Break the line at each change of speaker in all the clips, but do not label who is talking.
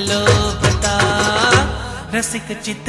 रसिक चित लोभता रसिक चित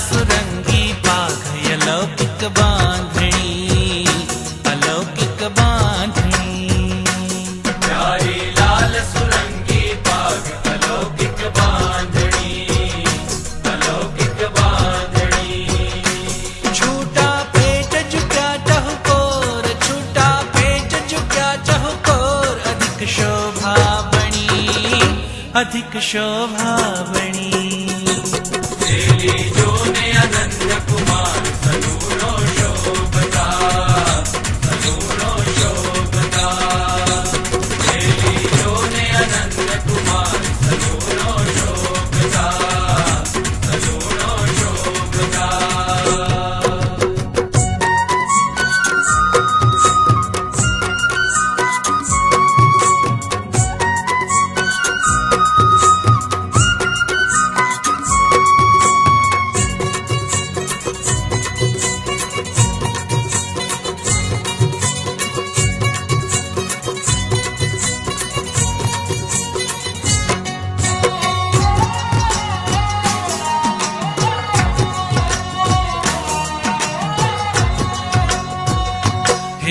सुरंगी बाघ अलौकिक बांधणी अलौकिक बांधणी।
प्यारी लाल सुरंगी बाग अलौकिक बांधणी अलौकिक बांधणी।
छूटा पेट झुका चहुकोर, छूटा पेट झुका चहुकोर, अधिक शोभा बणी, अधिक शोभा बणी।
आनंद कुमार सलूणो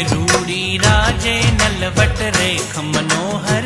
राजे नलवट रेख मनोहर